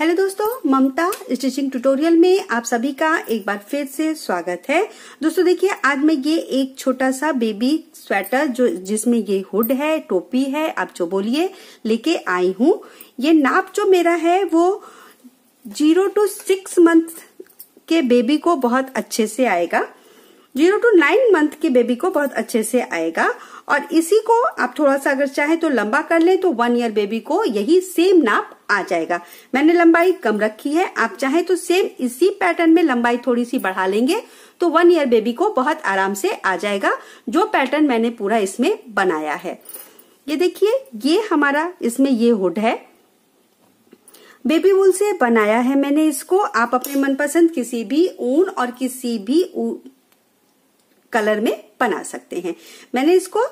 Hello दोस्तों, ममता stitching tutorial में आप सभी का एक बार फिर से स्वागत है। दोस्तों, देखिए, आज मैं ये एक छोटा सा बेबी स्वेटर जो जिसमें ये हुड है, टोपी है, आप जो बोलिए, लेके आई हूँ। ये नाप जो मेरा है, वो ज़ीरो टू सिक्स मंथ के बेबी को बहुत अच्छे से आएगा। ज़ीरो टू नाइन मंथ के बेबी को बहुत अच्छे से आएगा। और इसी को आप थोड़ा सा अगर चाहे तो लंबा कर लें तो वन ईयर बेबी को यही सेम नाप आ जाएगा। मैंने लंबाई कम रखी है। आप चाहे तो सेम इसी पैटर्न में लंबाई थोड़ी सी बढ़ा लेंगे तो वन ईयर बेबी को बहुत आराम से आ जाएगा, जो पैटर्न मैंने पूरा इसमें बनाया है। ये देखिए, ये हमारा इसमें ये हुड है। बेबी वूल से बनाया है मैंने इसको। आप अपने मनपसंद किसी भी ऊन और किसी भी कलर में बना सकते हैं। मैंने इसको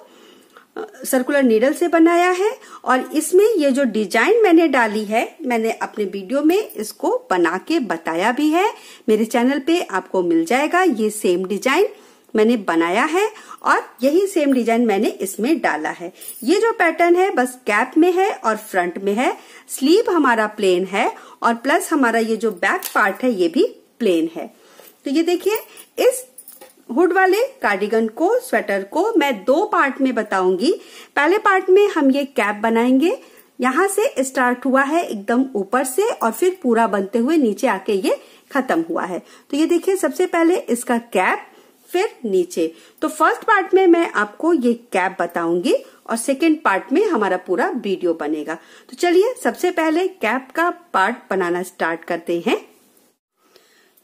सर्कुलर नीडल से बनाया है और इसमें ये जो डिज़ाइन मैंने डाली है, मैंने अपने वीडियो में इसको बना के बताया भी है। मेरे चैनल पे आपको मिल जाएगा ये सेम डिज़ाइन मैंने बनाया है और यही सेम डिज़ाइन मैंने इसमें डाला है। ये जो पैटर्न है, बस कैप में है और फ्रंट में है। स्लीव हमारा प्लेन है और प्लस हमारा ये जो बैक पार्ट है, ये भी प्लेन है। तो ये देखिए, इस हुड वाले कार्डिगन को, स्वेटर को मैं दो पार्ट में बताऊँगी। पहले पार्ट में हम ये कैप बनाएँगे। यहाँ से स्टार्ट हुआ है एकदम ऊपर से और फिर पूरा बनते हुए नीचे आके ये खत्म हुआ है। तो ये देखिए, सबसे पहले इसका कैप, फिर नीचे। तो फ़र्स्ट पार्ट में मैं आपको ये कैप बताऊँगी और सेकेंड पार्ट में हमारा पूरा वीडियो बनेगा। तो चलिए, सबसे पहले कैप का पार्ट बनाना स्टार्ट करते हैं।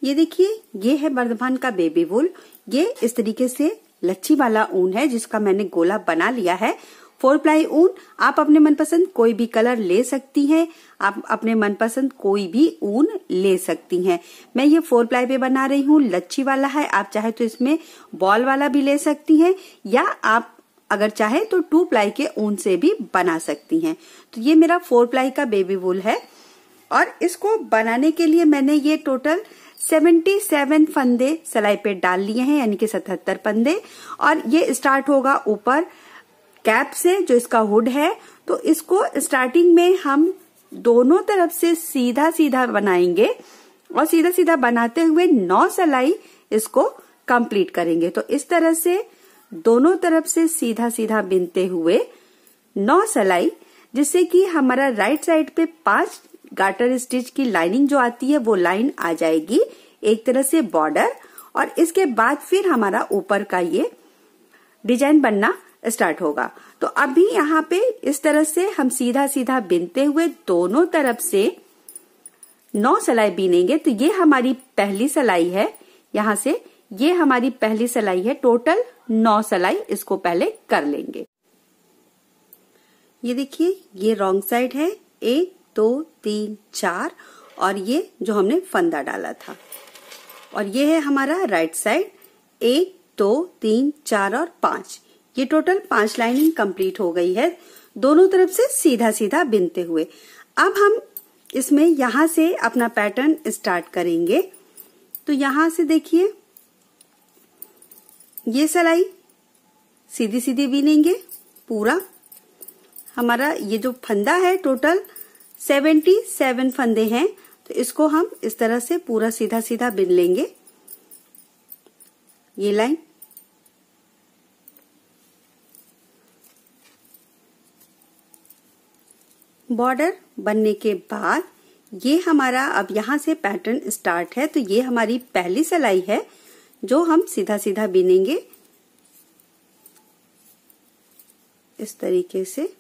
ये देखिए, ये है बर्धमान का बेबी वुल। ये इस तरीके से लच्छी वाला ऊन है, जिसका मैंने गोला बना लिया है। फोर प्लाई ऊन, आप अपने मनपसंद कोई भी कलर ले सकती हैं। आप अपने मनपसंद कोई भी ऊन ले सकती हैं। मैं ये फोर प्लाई पे बना रही हूँ। लच्छी वाला है, आप चाहे तो इसमें बॉल वाला भी ले सकती हैं, या आप अगर चाहे तो टू प्लाई के ऊन से भी बना सकती हैं। तो ये मेरा फोर प्लाई का बेबी वूल है। और इसको बनाने के लिए मैंने ये टोटल 77 फंदे सलाई पे डाल लिए हैं, यानी कि 77 फंदे। और ये स्टार्ट होगा ऊपर कैप से, जो इसका हुड है। तो इसको स्टार्टिंग में हम दोनों तरफ़ से सीधा सीधा बनाएँगे और सीधा सीधा बनाते हुए नौ सलाई इसको कंप्लीट करेंगे। तो इस तरह से दोनों तरफ़ से सीधा सीधा बिनते हुए नौ सलाई, जिससे कि हमारा राइट साइड पे पाँच गाटर स्टिच की लाइनिंग जो आती है, वो लाइन आ जाएगी एक तरह से बॉर्डर और इसके बाद फिर हमारा ऊपर का ये डिज़ाइन बनना स्टार्ट होगा। तो अभी यहाँ पे इस तरह से हम सीधा सीधा बिनते हुए दोनों तरफ़ से नौ सलाई बीनेंगे। तो ये हमारी पहली सलाई है। यहाँ से ये हमारी पहली सलाई है। टोटल नौ सलाई इसको पहले कर लेंगे। ये देखिए, ये रॉन्ग साइड है। एक दो, तीन, चार और ये जो हमने फंदा डाला था। और ये है हमारा राइट साइड एक, दो, तीन, चार और पाँच। ये टोटल पाँच लाइनिंग कंप्लीट हो गई है। दोनों तरफ़ से सीधा सीधा बिनते हुए। अब हम इसमें यहाँ से अपना पैटर्न स्टार्ट करेंगे। तो यहाँ से देखिए। ये सलाई सीधी सीधी बीनेंगे पूरा। हमारा ये जो फंदा है टोटल सेवेंटी सेवन फंदे हैं तो इसको हम इस तरह से पूरा सीधा सीधा बिन लेंगे। ये लाइन। बॉर्डर बनने के बाद ये हमारा अब यहाँ से पैटर्न स्टार्ट है तो ये हमारी पहली सिलाई है, जो हम सीधा सीधा बिनेंगे। इस तरीके से।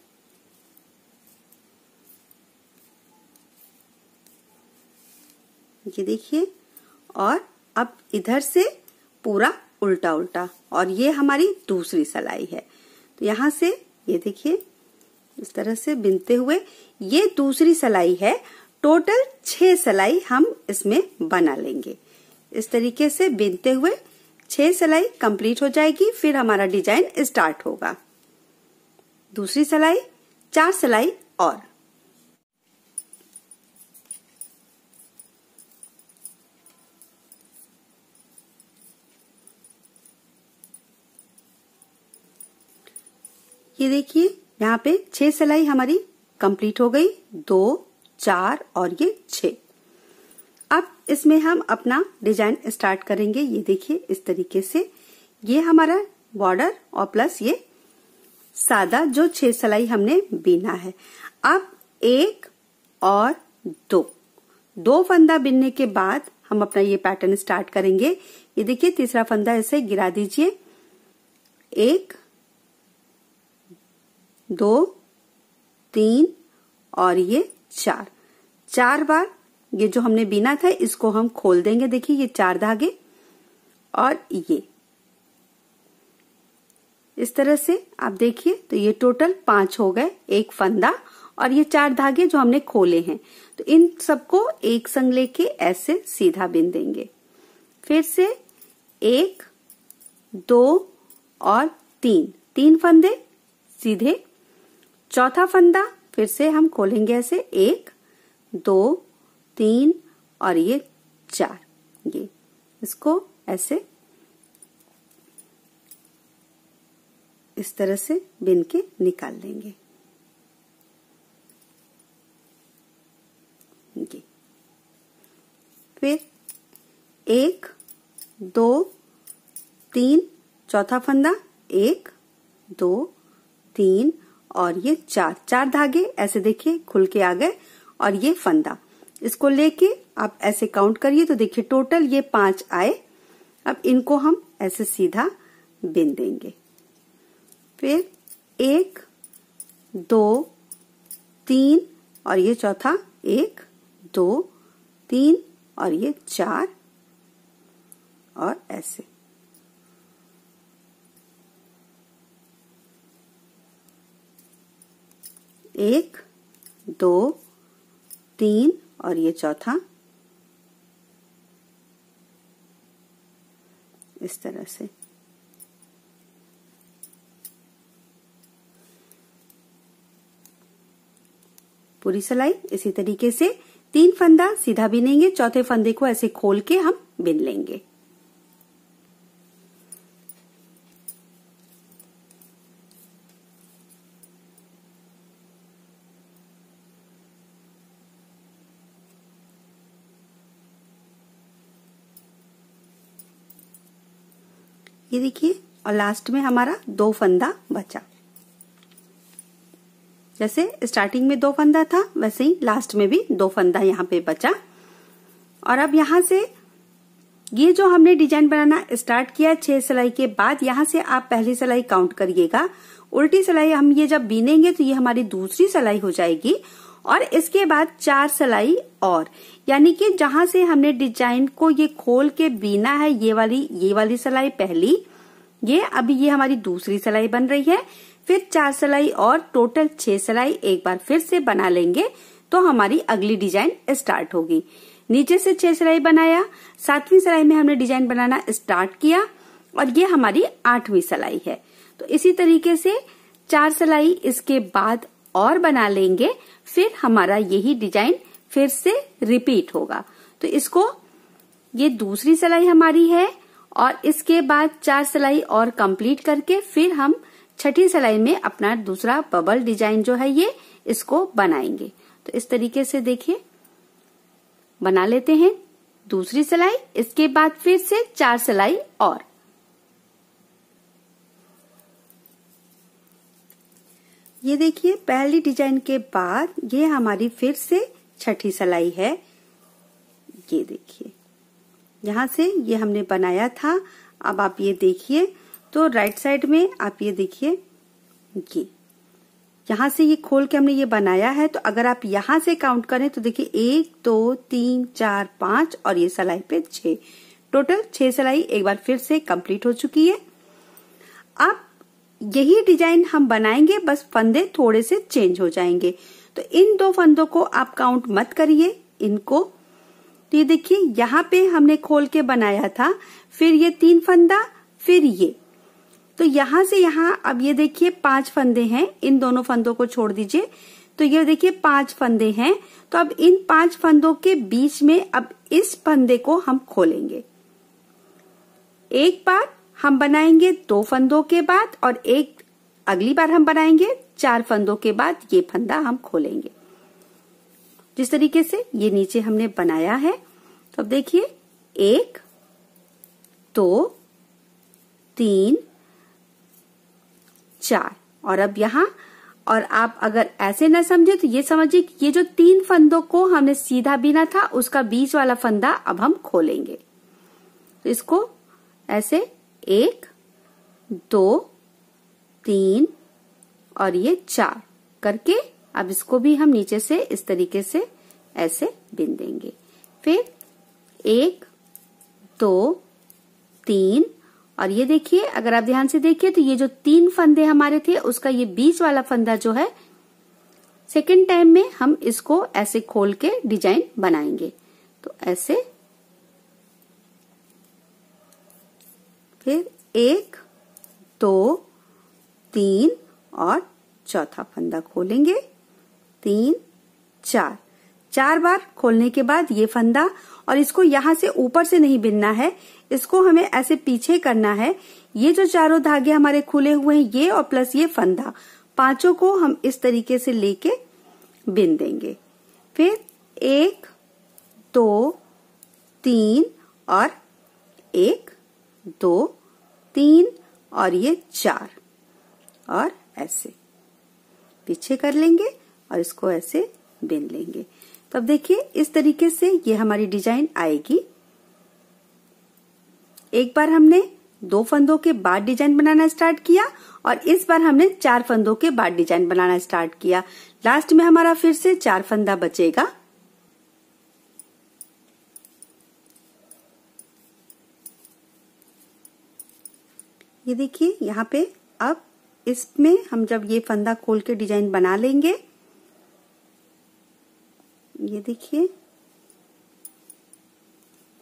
ये देखिए, और अब इधर से पूरा उल्टा उल्टा और ये हमारी दूसरी सलाई है। तो यहाँ से, ये देखिए, इस तरह से बिनते हुए, ये दूसरी सलाई है। टोटल छह सलाई हम इसमें बना लेंगे। इस तरीके से बिनते हुए छह सलाई कंप्लीट हो जाएगी, फिर हमारा डिज़ाइन स्टार्ट होगा। दूसरी सलाई, चार सलाई और। ये देखिए, यहाँ पे छह सिलाई हमारी कंप्लीट हो गई। दो, चार और ये छ अब इसमें हम अपना डिज़ाइन स्टार्ट करेंगे। ये देखिए, इस तरीके से। ये हमारा बॉर्डर और प्लस ये सादा जो छह सिलाई हमने बीना है। अब एक और दो। दो फंदा बिनने के बाद हम अपना ये पैटर्न स्टार्ट करेंगे। ये देखिए, तीसरा फंदा ऐसे गिरा दीजिए। एक दो, तीन और ये चार। चार बार ये जो हमने बीना था, इसको हम खोल देंगे। देखिए, ये चार धागे और ये। इस तरह से आप देखिए तो ये टोटल पाँच हो गए, एक फंदा और ये चार धागे जो हमने खोले हैं। तो इन सबको एक संग लेके ऐसे सीधा बिन देंगे। फिर से एक, दो और तीन। तीन फंदे सीधे चौथा फंदा, फिर से हम खोलेंगे ऐसे, एक, दो, तीन और ये चार। ये, इसको ऐसे, इस तरह से बिन के निकाल लेंगे। ये, फिर एक, दो, तीन, चौथा फंदा, एक, दो, तीन और ये चार चार धागे ऐसे देखिए, खुल के आ गए और ये फंदा। इसको लेके आप ऐसे काउंट करिए तो देखिए टोटल ये पाँच आए। अब इनको हम ऐसे सीधा बिन देंगे फिर एक, दो, तीन और ये चौथा, एक, दो, तीन और ये चार और ऐसे। एक, दो, तीन और ये चौथा। इस तरह से। पूरी सिलाई इसी तरीके से। तीन फंदा सीधा बिनेंगे चौथे फंदे को ऐसे खोल के हम बिन लेंगे। ये देखिए, और लास्ट में हमारा दो फंदा बचा। जैसे स्टार्टिंग में दो फंदा था, वैसे ही लास्ट में भी दो फंदा यहाँ पे बचा। और अब यहाँ से ये जो हमने डिज़ाइन बनाना स्टार्ट किया छह सिलाई के बाद, यहाँ से आप पहली सिलाई काउंट करिएगा। उल्टी सिलाई हम ये जब बीनेंगे तो ये हमारी दूसरी सिलाई हो जाएगी। और इसके बाद चार सिलाई और। यानी कि जहाँ से हमने डिज़ाइन को ये खोल के बीना है, ये वाली ये वाली सिलाई पहली, ये अभी ये हमारी दूसरी सिलाई बन रही है। फिर चार सिलाई और, टोटल छह सिलाई एक बार फिर से बना लेंगे तो हमारी अगली डिज़ाइन स्टार्ट होगी। नीचे से छह सिलाई बनाया, सातवीं सिलाई में हमने डिज़ाइन बनाना स्टार्ट किया, और ये हमारी आठवीं सिलाई है। तो इसी तरीके से चार सिलाई, इसके बाद और बना लेंगे, फिर हमारा यही डिज़ाइन फिर से रिपीट होगा। तो इसको, ये दूसरी सिलाई हमारी है और इसके बाद चार सिलाई और कंप्लीट करके फिर हम छठी सिलाई में अपना दूसरा बबल डिज़ाइन जो है ये, इसको बनाएँगे। तो इस तरीके से देखिए, बना लेते हैं दूसरी सिलाई, इसके बाद फिर से चार सिलाई और। ये देखिए, पहली डिज़ाइन के बाद ये हमारी फिर से छठी सिलाई है। ये देखिए, यहाँ से ये हमने बनाया था। अब आप ये देखिए तो राइट साइड में आप ये देखिए, ये। यहाँ से ये खोल के हमने ये बनाया है तो अगर आप यहाँ से काउंट करें तो देखिए, एक, दो, तीन, चार, पाँच और ये सलाई पे छ टोटल छह सलाई एक बार फिर से कंप्लीट हो चुकी है। अब यही डिज़ाइन हम बनाएँगे, बस फंदे थोड़े से चेंज हो जाएँगे। तो इन दो फंदों को आप काउंट मत करिए, इनको। तो ये देखिए, यहाँ पे हमने खोल के बनाया था, फिर ये तीन फंदा, फिर ये। तो यहाँ से यहाँ, अब ये देखिए, पाँच फंदे हैं, इन दोनों फंदों को छोड़ दीजिए। तो ये देखिए, पाँच फंदे हैं। तो अब इन पाँच फंदों के बीच में, अब इस फंदे को हम खोलेंगे। एक बार हम बनाएँगे दो फंदों के बाद और एक, अगली बार हम बनाएँगे चार फंदों के बाद ये फंदा हम खोलेंगे। जिस तरीके से ये नीचे हमने बनाया है तो अब देखिए, एक, दो, तीन, चार। और अब यहाँ, और आप अगर ऐसे न समझे तो ये समझिए कि ये जो तीन फंदों को हमने सीधा बीना था, उसका बीच वाला फंदा अब हम खोलेंगे। तो इसको ऐसे एक, दो, तीन और ये चार करके अब इसको भी हम नीचे से इस तरीके से ऐसे बिन देंगे। फिर एक, दो, तीन और ये देखिए, अगर आप ध्यान से देखिए तो ये जो तीन फंदे हमारे थे, उसका ये बीच वाला फंदा जो है सेकेंड टाइम में हम इसको ऐसे खोल के डिज़ाइन बनाएँगे। तो ऐसे फिर एक, दो, तीन और चौथा फंदा खोलेंगे। तीन, चार। चार बार खोलने के बाद ये फंदा, और इसको यहाँ से ऊपर से नहीं बिनना है, इसको हमें ऐसे पीछे करना है। ये जो चारों धागे हमारे खुले हुए हैं, ये और प्लस ये फंदा, पाँचों को हम इस तरीके से लेके बिन देंगे। फिर एक, दो, तीन और एक, दो तीन और ये चार। और ऐसे। पीछे कर लेंगे और इसको ऐसे बिन लेंगे। तो अब देखिए, इस तरीके से ये हमारी डिज़ाइन आएगी। एक बार हमने दो फंदों के बाद डिज़ाइन बनाना स्टार्ट किया और इस बार हमने चार फंदों के बाद डिज़ाइन बनाना स्टार्ट किया। लास्ट में हमारा फिर से चार फंदा बचेगा। ये देखिए, यहाँ पे अब इसमें हम जब ये फंदा खोल के डिज़ाइन बना लेंगे, ये देखिए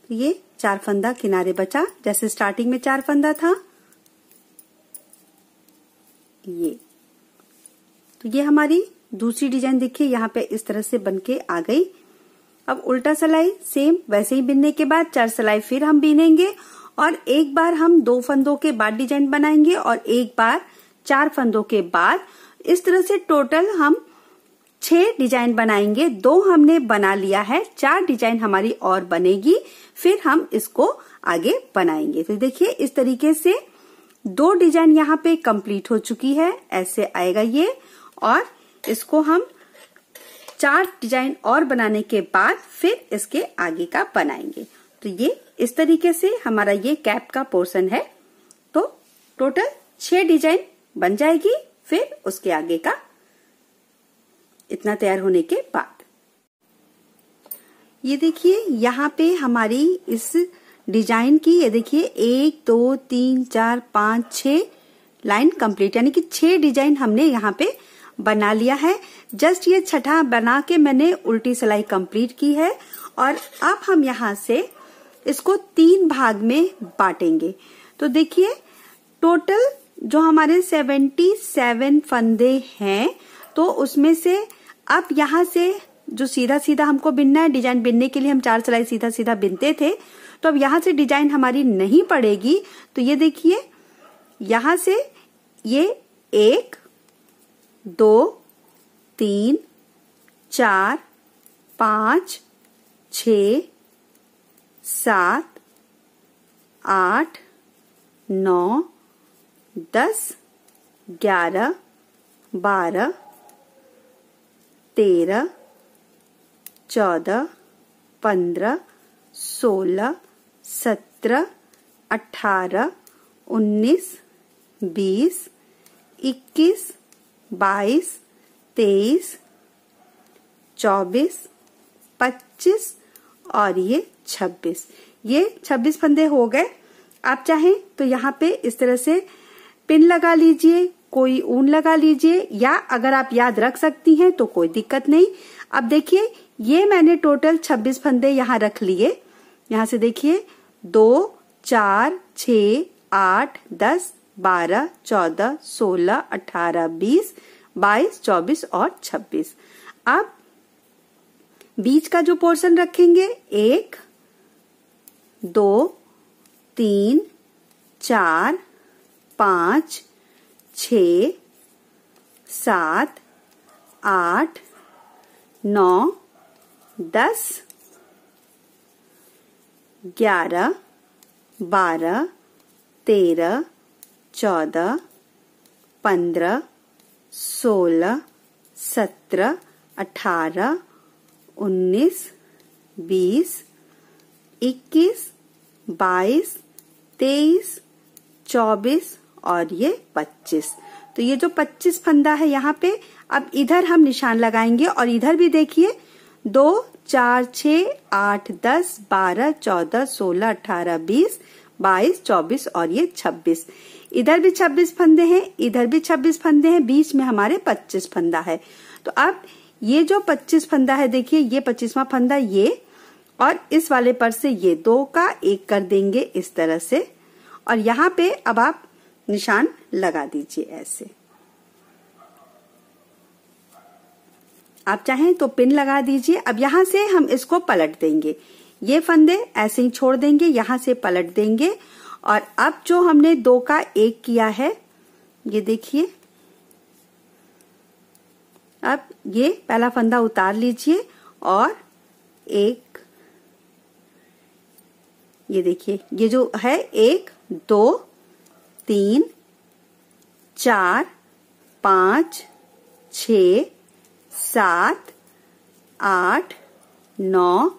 तो ये चार फंदा किनारे बचा, जैसे स्टार्टिंग में चार फंदा था। ये तो ये हमारी दूसरी डिज़ाइन देखिए, यहाँ पे इस तरह से बनके आ गई। अब उल्टा सिलाई सेम वैसे ही बिनने के बाद चार सिलाई फिर हम बिनेंगे और एक बार हम दो फंदों के बाद डिज़ाइन बनाएँगे और एक बार चार फंदों के बाद इस तरह से टोटल हम छह डिज़ाइन बनाएँगे। दो हमने बना लिया है, चार डिज़ाइन हमारी और बनेगी, फिर हम इसको आगे बनाएँगे। तो देखिए, इस तरीके से दो डिज़ाइन यहाँ पे कंप्लीट हो चुकी है, ऐसे आएगा ये। और इसको हम चार डिज़ाइन और बनाने के बाद फिर इसके आगे का बनाएँगे। तो ये इस तरीके से हमारा ये कैप का पोर्शन है। तो टोटल छह डिज़ाइन बन जाएगी, फिर उसके आगे का इतना तैयार होने के बाद। ये देखिए, यहाँ पे हमारी इस डिज़ाइन की, ये देखिए, एक, दो, तीन, चार, पाँच छ लाइन कंप्लीट, यानी कि छह डिज़ाइन हमने यहाँ पे बना लिया है। जस्ट ये छठा बना के मैंने उल्टी सिलाई कंप्लीट की है और अब हम यहाँ से इसको तीन भाग में बांटेंगे। तो देखिए टोटल जो हमारे सेवेंटी सेवन फंदे हैं तो उसमें से अब यहाँ से जो सीधा सीधा हमको बिनना है डिज़ाइन बिनने के लिए हम चार सिलाई सीधा सीधा बिनते थे तो अब यहाँ से डिज़ाइन हमारी नहीं पड़ेगी। तो ये देखिए, यहाँ से ये एक, दो, तीन, चार, पाँच, छ सात, आठ, नौ, दस, ग्यारह, बारह, तेरह, चौदह, पंद्रह, सोलह, सत्रह, अठारह, उन्नीस, बीस, इक्कीस, बाईस, तेईस, चौबीस, पच्चीस और ये छब्बीस। ये छब्बीस फंदे हो गए। आप चाहें तो यहाँ पे इस तरह से पिन लगा लीजिए, कोई ऊन लगा लीजिए, या अगर आप याद रख सकती हैं तो कोई दिक्कत नहीं। अब देखिए, ये मैंने टोटल 26 फंदे यहाँ रख लिए। यहाँ से देखिए, दो, चार छ आठ, दस, बारह, चौदह, सोलह, अठारह, बीस, बाईस, चौबीस और छब्बीस। अब बीच का जो पोर्शन रखेंगे, एक, दो, तीन, चार, पाँच छ सात, आठ, नौ, दस, ग्यारह, बारह, तेरह, चौदह, पंद्रह, सोलह, सत्रह, अठारह उन्नीस, बीस, इक्कीस, बाईस, तेईस, चौबीस और ये पच्चीस। तो ये जो पच्चीस फंदा है यहाँ पे, अब इधर हम निशान लगाएँगे और इधर भी देखिए, दो, चार छ आठ, दस, बारह, चौदह, सोलह, अठारह, बीस, बाईस, चौबीस और ये छब्बीस। इधर भी छब्बीस फंदे हैं, इधर भी छब्बीस फंदे हैं, बीच में हमारे पच्चीस फंदा है। तो अब ये जो पच्चीस फंदा है, देखिए, ये पच्चीसवा फंदा ये और इस वाले पर से ये दो का एक कर देंगे इस तरह से। और यहाँ पे अब आप निशान लगा दीजिए ऐसे। आप चाहें तो पिन लगा दीजिए। अब यहाँ से हम इसको पलट देंगे। ये फंदे ऐसे ही छोड़ देंगे, यहाँ से पलट देंगे। और अब जो हमने दो का एक किया है, ये देखिए अब ये पहला फंदा उतार लीजिए और एक, ये देखिए, ये जो है, एक, दो, तीन, चार, पाँच, छ, सात, आठ, नौ,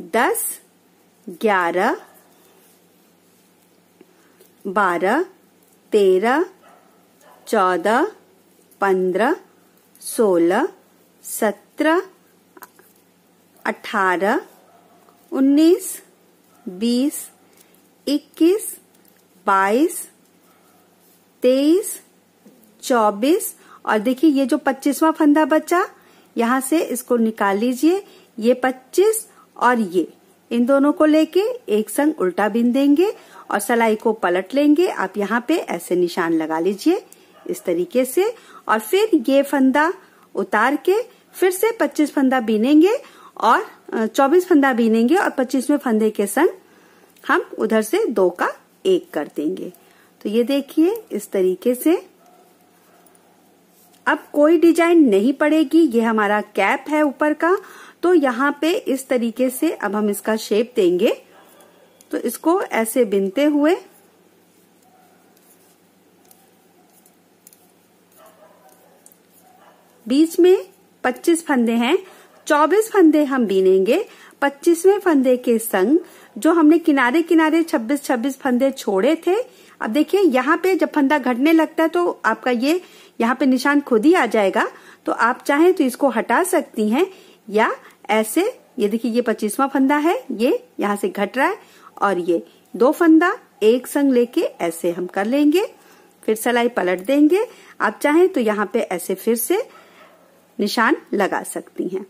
दस, ग्यारह, बारह, तेरह, चौदह, पंद्रह सोलह, सत्रह, अठारह, उन्नीस, बीस, इक्कीस, बाईस, तेईस, चौबीस। और देखिए, ये जो पच्चीसवा फंदा बचा, यहाँ से इसको निकाल लीजिए। ये पच्चीस और ये। इन दोनों को लेके एक संग उल्टा बिन देंगे और सलाई को पलट लेंगे। आप यहाँ पे ऐसे निशान लगा लीजिए। इस तरीके से, और फिर ये फंदा उतार के फिर से 25 फंदा बीनेंगे और 24 फंदा बीनेंगे और 25वें फंदे के संग हम उधर से दो का एक कर देंगे। तो ये देखिए इस तरीके से। अब कोई डिज़ाइन नहीं पड़ेगी, ये हमारा कैप है ऊपर का तो यहाँ पे इस तरीके से अब हम इसका शेप देंगे। तो इसको ऐसे बिनते हुए बीच में 25 फंदे हैं 24 फंदे हम बीनेंगे। 25वें फंदे के संग जो हमने किनारे किनारे 26 26 फंदे छोड़े थे, अब देखिए यहाँ पे जब फंदा घटने लगता है तो आपका ये यहाँ पे निशान खुद ही आ जाएगा। तो आप चाहें तो इसको हटा सकती हैं या ऐसे, ये देखिए ये पच्चीसवा फंदा है, ये यहाँ से घट रहा है और ये दो फंदा एक संग लेके ऐसे हम कर लेंगे, फिर सलाई पलट देंगे। आप चाहें तो यहाँ पे ऐसे फिर से निशान लगा सकती हैं।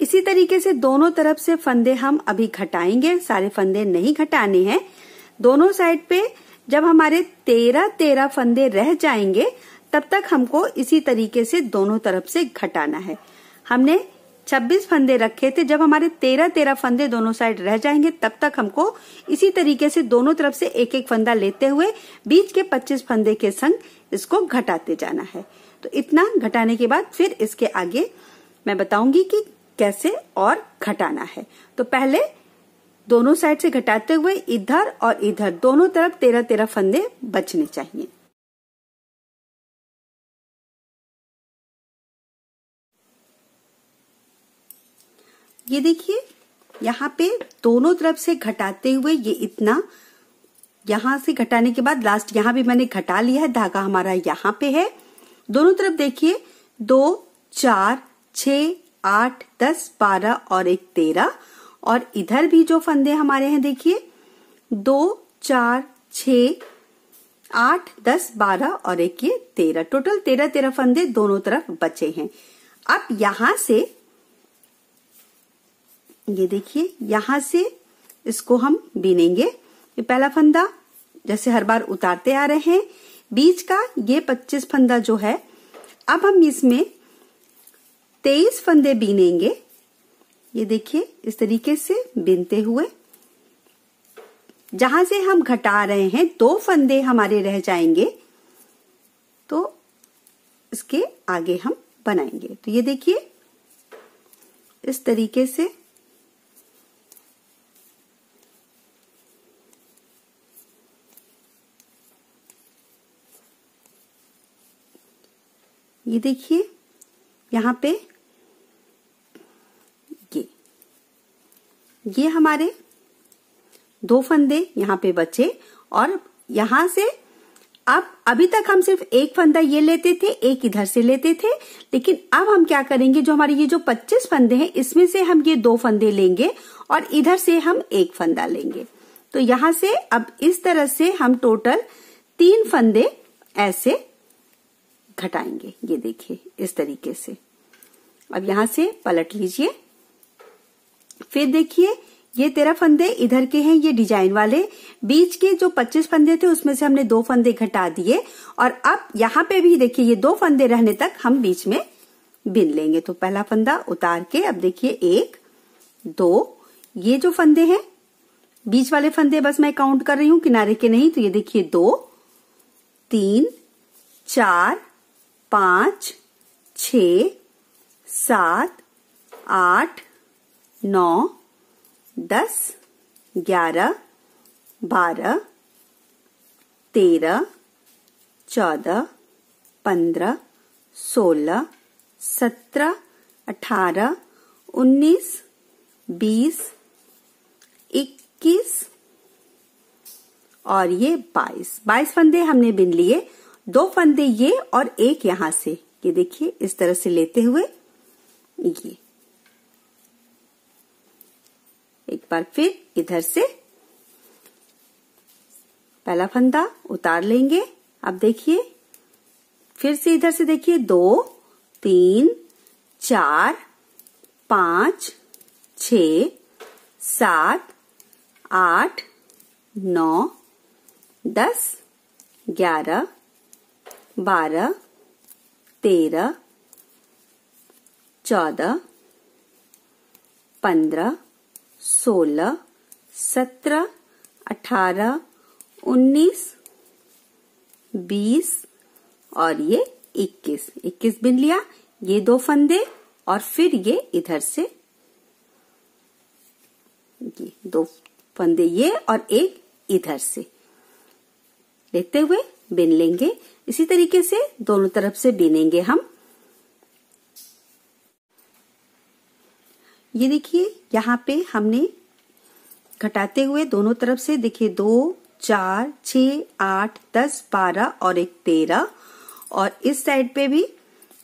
इसी तरीके से दोनों तरफ़ से फंदे हम अभी घटाएँगे, सारे फंदे नहीं घटाने हैं। दोनों साइड पे जब हमारे तेरह तेरह फंदे रह जाएँगे, तब तक हमको इसी तरीके से दोनों तरफ़ से घटाना है। हमने 26 फंदे रखे थे, जब हमारे 13 13 फंदे दोनों साइड रह जाएँगे, तब तक हमको इसी तरीके से दोनों तरफ़ से एक एक फंदा लेते हुए बीच के 25 फंदे के संग इसको घटाते जाना है। तो इतना घटाने के बाद फिर इसके आगे मैं बताऊँगी कि कैसे और घटाना है। तो पहले दोनों साइड से घटाते हुए इधर और इधर, दोनों तरफ़ तेरह तेरह फंदे बचने चाहिए। ये देखिए, यहाँ पे दोनों तरफ़ से घटाते हुए ये इतना, यहाँ से घटाने के बाद लास्ट यहाँ भी मैंने घटा लिया है, धागा हमारा यहाँ पे है। दोनों तरफ़ देखिए, दो, चार छ आठ, दस, बारह और एक तेरह। और इधर भी जो फंदे हमारे हैं, देखिए, दो, चार छ आठ, दस, बारह और एक ये तेरह। टोटल तेरह तेरह फंदे दोनों तरफ़ बचे हैं। अब यहाँ से, ये देखिए, यहाँ से इसको हम बीनेंगे। ये पहला फंदा, जैसे हर बार उतारते आ रहे हैं बीच का ये पच्चीस फंदा जो है, अब हम इसमें तेईस फंदे बीनेंगे। ये देखिए, इस तरीके से बीनते हुए। जहाँ से हम घटा रहे हैं, दो फंदे हमारे रह जाएँगे। तो इसके आगे हम बनाएँगे। तो ये देखिए, इस तरीके से ये देखिए, यहाँ पे ये ये हमारे दो फंदे यहाँ पे बचे और यहाँ से अब, अभी तक हम सिर्फ़ एक फंदा ये लेते थे, एक इधर से लेते थे, लेकिन अब हम क्या करेंगे, जो हमारे ये जो 25 फंदे हैं, इसमें से हम ये दो फंदे लेंगे और इधर से हम एक फंदा लेंगे। तो यहाँ से अब इस तरह से हम टोटल तीन फंदे ऐसे घटाएँगे। ये देखिए, इस तरीके से। अब यहाँ से पलट लीजिए। फिर देखिए, ये तेरह फंदे इधर के हैं, ये डिज़ाइन वाले। बीच के जो पच्चीस फंदे थे, उसमें से हमने दो फंदे घटा दिए। और अब यहाँ पे भी देखिए, ये दो फंदे रहने तक हम बीच में बिन लेंगे। तो पहला फंदा उतार के, अब देखिए, एक, दो, ये जो फंदे हैं, बीच वाले फंदे बस मैं काउंट कर रही हूँ, किनारे के नहीं तो ये देखिए, दो, तीन, चार पाँच, छ, सात, आठ, नौ, दस, ग्यारह, बारह, तेरह, चौदह, पंद्रह, सोलह, सत्रह, अठारह, उन्नीस, बीस, इक्कीस और ये बाईस। बाईस फंदे हमने बिन लिए। दो फंदे ये और एक यहाँ से। ये देखिए, इस तरह से लेते हुए ये। एक बार फिर इधर से। पहला फंदा उतार लेंगे। अब देखिए, फिर से इधर से देखिए, दो, तीन, चार, पाँच छ सात, आठ, नौ, दस, ग्यारह बारह, तेरह, चौदह, पंद्रह, सोलह, सत्रह, अठारह, उन्नीस, बीस और ये इक्कीस। इक्कीस बिन लिया, ये दो फंदे और फिर ये इधर से। ये दो फंदे ये और एक इधर से। लेते हुए बिन लेंगे। इसी तरीके से दोनों तरफ़ से बीनेंगे हम। ये देखिए, यहाँ पे हमने घटाते हुए दोनों तरफ़ से देखिए, दो, चार छ आठ, दस, बारह और एक तेरह। और इस साइड पे भी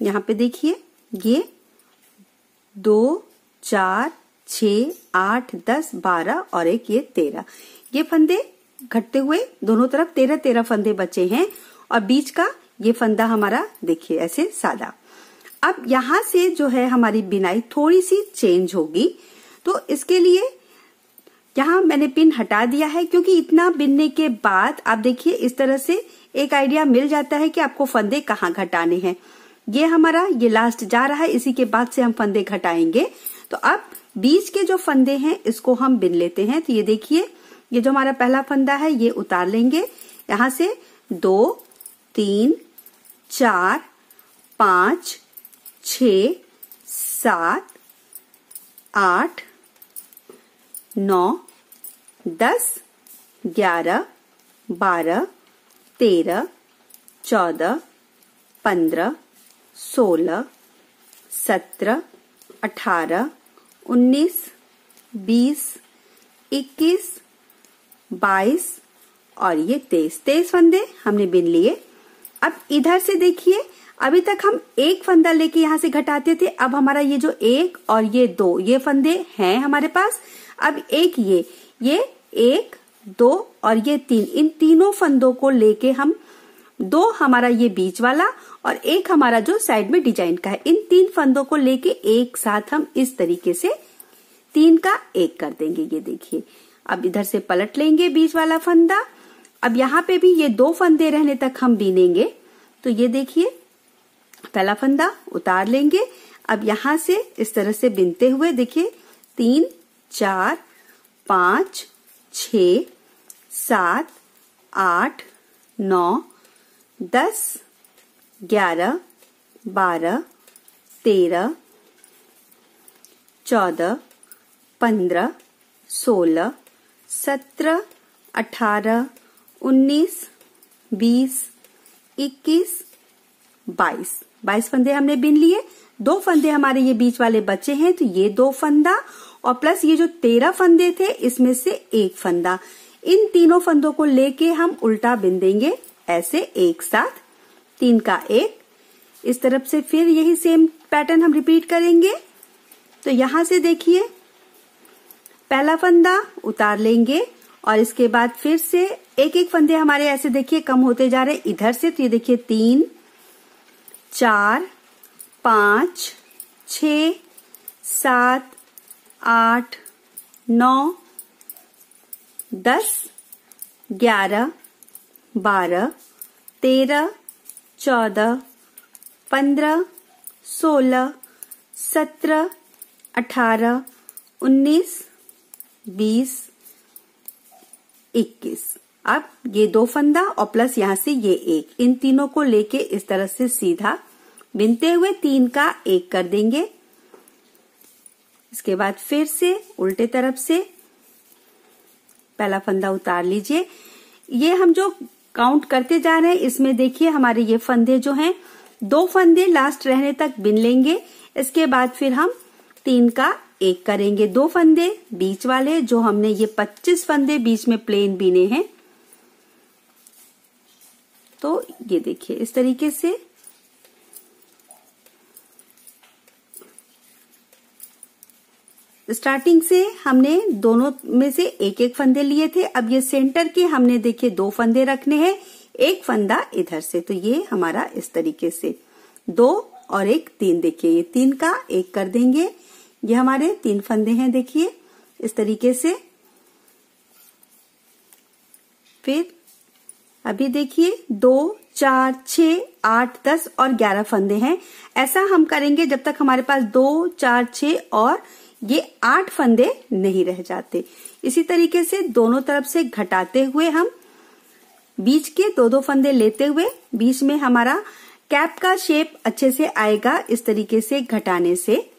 यहाँ पे देखिए, ये दो, चार छ आठ, दस, बारह और एक ये तेरह। ये फंदे घटते हुए दोनों तरफ़ तेरह तेरह फंदे बचे हैं। और बीच का ये फंदा हमारा देखिए, ऐसे सादा। अब यहाँ से जो है हमारी बिनाई थोड़ी सी चेंज होगी तो इसके लिए यहाँ मैंने पिन हटा दिया है, क्योंकि इतना बिनने के बाद आप देखिए, इस तरह से एक आइडिया मिल जाता है कि आपको फंदे कहाँ घटाने हैं। ये हमारा, ये लास्ट जा रहा है, इसी के बाद से हम फंदे घटाएँगे। तो अब बीच के जो फंदे हैं, इसको हम बिन लेते हैं। तो ये देखिए, ये जो हमारा पहला फंदा है, ये उतार लेंगे। यहाँ से दो तीन, चार, पाँच, छ, सात, आठ, नौ, दस, ग्यारह, बारह, तेरह, चौदह, पंद्रह, सोलह, सत्रह, अठारह, उन्नीस, बीस, इक्कीस, बाईस और ये तेईस। तेईस फंदे हमने बिन लिए। अब इधर से देखिए, अभी तक हम एक फंदा लेके यहाँ से घटाते थे, अब हमारा ये जो एक और ये दो, ये फंदे हैं हमारे पास। अब एक ये ये एक, दो और ये तीन, इन तीनों फंदों को लेके हम दो हमारा ये बीच वाला और एक हमारा जो साइड में डिज़ाइन का है। इन तीन फंदों को लेके एक साथ हम इस तरीके से तीन का एक कर देंगे, ये देखिए। अब इधर से पलट लेंगे बीच वाला फंदा। अब यहाँ पे भी ये दो फंदे रहने तक हम बीनेंगे। तो ये देखिए, पहला फंदा उतार लेंगे। अब यहाँ से इस तरह से बिनते हुए देखिए, तीन, चार, पाँच छ सात, आठ, नौ, दस, ग्यारह, बारह, तेरह, चौदह, पंद्रह, सोलह, सत्रह, अठारह उन्नीस, बीस, इक्कीस, बाईस। बाईस फंदे हमने बिन लिए। दो फंदे हमारे ये बीच वाले बचे हैं तो ये दो फंदा, और प्लस ये जो तेरह फंदे थे, इसमें से एक फंदा। इन तीनों फंदों को लेके हम उल्टा बिन देंगे, ऐसे एक साथ। तीन का एक। इस तरफ़ से फिर यही सेम पैटर्न हम रिपीट करेंगे। तो यहाँ से देखिए, पहला फंदा उतार लेंगे, और इसके बाद फिर से एक एक फंदे हमारे ऐसे देखिए, कम होते जा रहे। इधर से तो ये देखिए, तीन, चार, पाँच छ सात, आठ, नौ, दस, ग्यारह, बारह, तेरह, चौदह, पंद्रह, सोलह, सत्रह, अठारह, उन्नीस, बीस, इक्कीस। अब ये दो फंदा और प्लस यहाँ से ये एक। इन तीनों को लेके इस तरह से सीधा बिनते हुए तीन का एक कर देंगे। इसके बाद फिर से उल्टे तरफ़ से पहला फंदा उतार लीजिए। ये हम जो काउंट करते जा रहे हैं, इसमें देखिए हमारे ये फंदे जो हैं, दो फंदे लास्ट रहने तक बिन लेंगे। इसके बाद फिर हम तीन का एक करेंगे। दो फंदे बीच वाले, जो हमने ये 25 फंदे बीच में प्लेन बिने हैं तो ये देखिए, इस तरीके से स्टार्टिंग से हमने दोनों में से एक एक फंदे लिए थे। अब ये सेंटर के हमने देखिए दो फंदे रखने हैं, एक फंदा इधर से। तो ये हमारा इस तरीके से दो और एक तीन देखिए, ये तीन का एक कर देंगे। ये हमारे तीन फंदे हैं देखिए, इस तरीके से। फिर अभी देखिए, दो, चार छ आठ, दस और ग्यारह फंदे हैं। ऐसा हम करेंगे जब तक हमारे पास दो, चार छ और ये आठ फंदे नहीं रह जाते। इसी तरीके से दोनों तरफ़ से घटाते हुए हम बीच के दो दो फंदे लेते हुए बीच में हमारा कैप का शेप अच्छे से आएगा इस तरीके से घटाने से।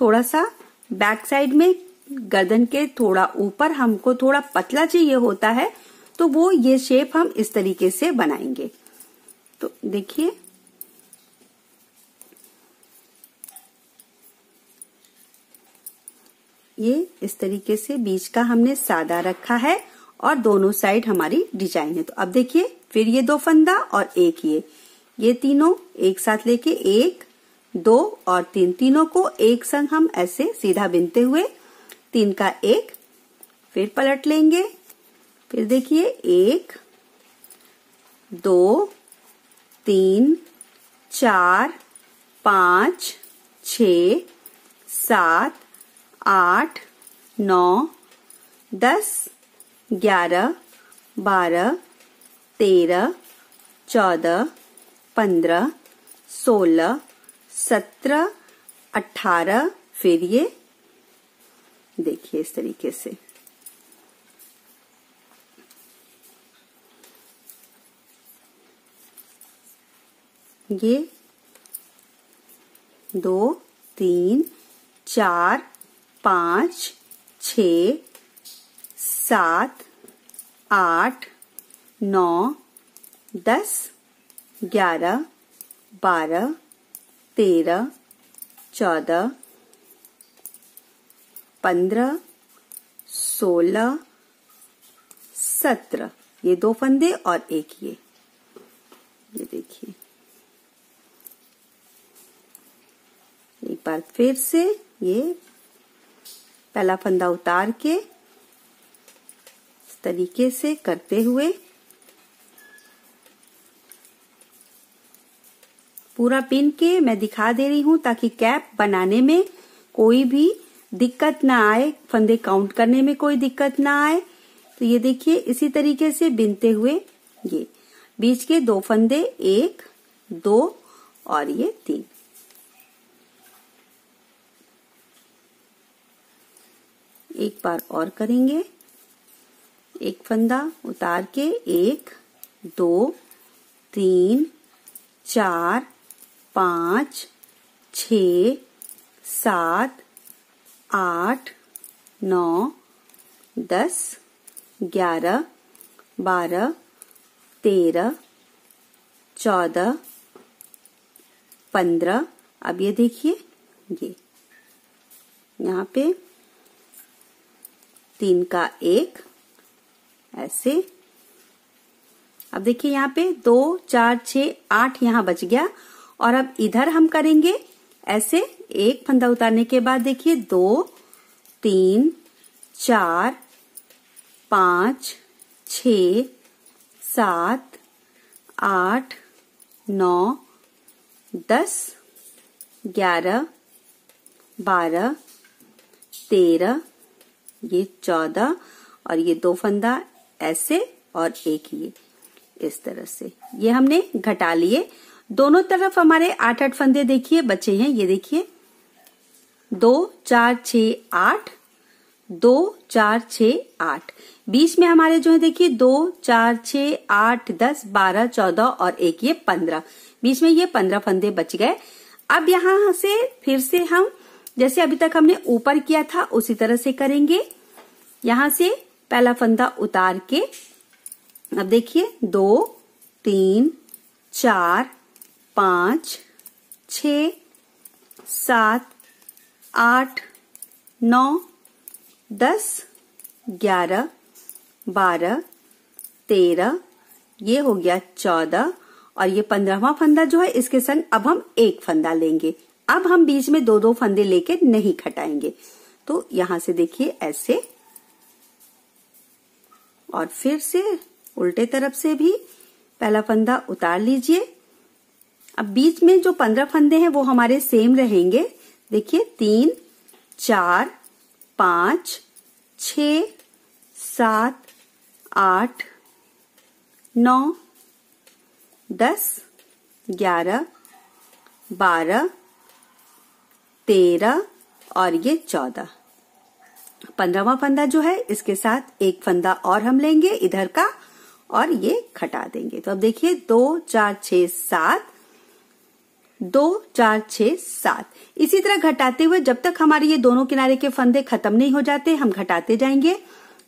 थोड़ा सा बैक साइड में गर्दन के थोड़ा ऊपर हमको थोड़ा पतला चाहिए होता है। तो वो ये शेप हम इस तरीके से बनाएँगे। तो देखिए। ये इस तरीके से बीच का हमने सादा रखा है और दोनों साइड हमारी डिज़ाइन है। तो अब देखिए, फिर ये दो फंदा और एक ये। ये तीनों एक साथ लेके एक, दो और तीन। तीनों को एक संग हम ऐसे सीधा बिनते हुए, तीन का एक, फिर पलट लेंगे। फिर देखिए, एक, दो, तीन, चार, पाँच, छ, सात, आठ, नौ, दस, ग्यारह, बारह, तेरह, चौदह, पंद्रह, सोलह, सत्रह, अठारह, फिर ये देखिए इस तरीके से। ये दो, तीन, चार, पाँच, छ, सात, आठ, नौ, दस, ग्यारह, बारह, तेरह, चौदह, पंद्रह, सोलह, सत्रह। ये दो फंदे और एक ये। ये देखिए। बार फिर से ये पहला फंदा उतार के इस तरीके से करते हुए पूरा पिन के मैं दिखा दे रही हूँ ताकि कैप बनाने में कोई भी दिक्कत ना आए, फंदे काउंट करने में कोई दिक्कत ना आए। तो ये देखिए, इसी तरीके से बिनते हुए ये। बीच के दो फंदे, एक, दो और ये तीन। एक बार और करेंगे। एक फंदा उतार के एक, दो, तीन, चार, पाँच छ सात, आठ, नौ, दस, ग्यारह, बारह, तेरह, चौदह, पंद्रह। अब ये देखिए, ये। यहाँ पे तीन का एक, ऐसे। अब देखिए यहाँ पे दो, चार छ आठ यहाँ बच गया। और अब इधर हम करेंगे ऐसे, एक फंदा उतारने के बाद देखिए दो, तीन, चार, पाँच छ सात, आठ, नौ, दस, ग्यारह, बारह, तेरह ये चौदह और ये दो फंदा ऐसे और एक ये, इस तरह से। ये हमने घटा लिए। दोनों तरफ़ हमारे आठ आठ फंदे देखिए, बचे हैं। ये देखिए। दो, चार छ आठ। दो, चार छ आठ। बीच में हमारे जो है, देखिए, दो, चार छ आठ, दस, बारह, चौदह और एक, ये पंद्रह। बीच में ये पंद्रह फंदे बच गए। अब यहाँ से फिर से हम, जैसे अभी तक हमने ऊपर किया था, उसी तरह से करेंगे। यहाँ से पहला फंदा उतार के, अब देखिए, दो, तीन, चार, पाँच छ सात, आठ, नौ, दस, ग्यारह, बारह, तेरह, ये हो गया चौदह, और ये पंद्रहवा फंदा जो है, इसके संग अब हम एक फंदा लेंगे। अब हम बीच में दो दो फंदे लेके नहीं खटाएँगे। तो यहाँ से देखिए, ऐसे और फिर से उल्टे तरफ़ से भी पहला फंदा उतार लीजिए। अब बीच में जो पंद्रह फंदे हैं वो हमारे सेम रहेंगे। देखिए, तीन, चार, पाँच छ सात, आठ, नौ, दस, ग्यारह, बारह, तेरह और ये चौदह। पंद्रहवा फंदा जो है, इसके साथ एक फंदा और हम लेंगे इधर का, और ये खटा देंगे। तो अब देखिए, दो, चार छ सात, दो, चार छ सात। इसी तरह घटाते हुए जब तक हमारे ये दोनों किनारे के फंदे खत्म नहीं हो जाते, हम घटाते जाएँगे।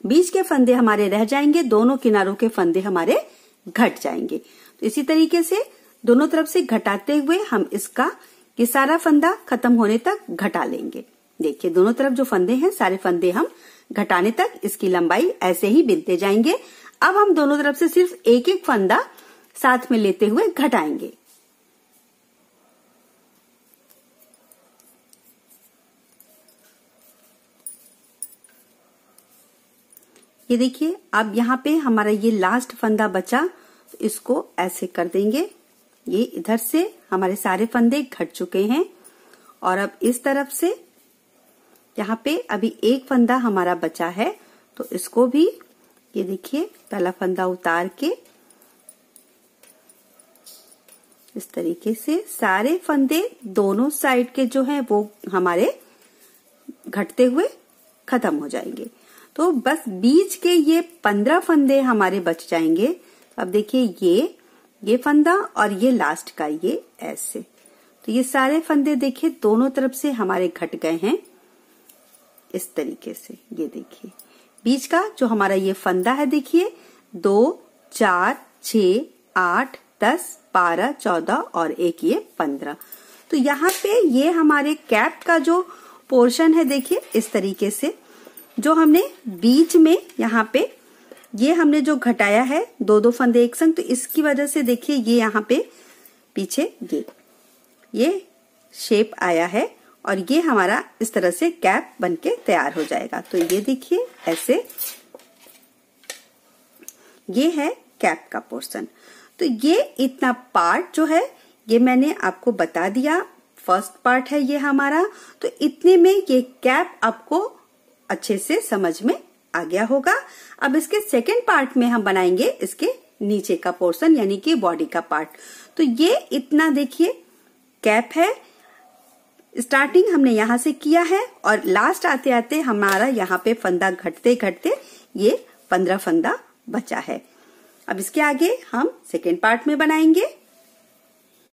बीच के फंदे हमारे रह जाएँगे, दोनों किनारों के फंदे हमारे घट जाएँगे। तो इसी तरीके से दोनों तरफ़ से घटाते हुए हम इसका ये सारा फंदा खत्म होने तक घटा लेंगे। देखिए, दोनों तरफ़ जो फंदे हैं, सारे फंदे हम घटाने तक इसकी लंबाई ऐसे ही बिनते जाएँगे। अब हम दोनों तरफ़ से सिर्फ़ एक एक फंदा साथ में लेते हुए घटाएँगे। ये देखिए, अब यहाँ पे हमारा ये लास्ट फंदा बचा तो इसको ऐसे कर देंगे। ये इधर से हमारे सारे फंदे घट चुके हैं और अब इस तरफ़ से यहाँ पे अभी एक फंदा हमारा बचा है तो इसको भी, ये देखिए, पहला फंदा उतार के, इस तरीके से सारे फंदे दोनों साइड के जो हैं, वो हमारे घटते हुए खत्म हो जाएँगे। तो बस बीच के ये पंद्रह फंदे हमारे बच जाएँगे। अब देखिए ये ये फंदा और ये लास्ट का, ये ऐसे। तो ये सारे फंदे देखिए, दोनों तरफ़ से हमारे घट गए हैं। इस तरीके से, ये देखिए। बीच का जो हमारा ये फंदा है, देखिए, दो, चार छ आठ, दस, बारह, चौदह और एक ये पंद्रह। तो यहाँ पे ये हमारे कैप का जो पोर्शन है, देखिए, इस तरीके से, जो हमने बीच में यहाँ पे, ये हमने जो घटाया है, दो दो फंदे एक संग तो इसकी वजह से, देखिए, ये यहाँ पे पीछे ये ये शेप आया है। और ये हमारा इस तरह से कैप बनके तैयार हो जाएगा। तो ये देखिए, ऐसे। ये है कैप का पोर्शन। तो ये इतना पार्ट जो है, ये मैंने आपको बता दिया। फ़र्स्ट पार्ट है ये हमारा। तो इतने में ये कैप आपको अच्छे से समझ में आ गया होगा। अब इसके सेकेंड पार्ट में हम बनाएँगे इसके नीचे का पोर्शन यानी कि बॉडी का पार्ट तो ये इतना देखिए, कैप है। स्टार्टिंग हमने यहाँ से किया है और लास्ट आते आते हमारा यहाँ पे फंदा घटते घटते ये पंद्रह फंदा बचा है। अब इसके आगे हम सेकेंड पार्ट में बनाएँगे।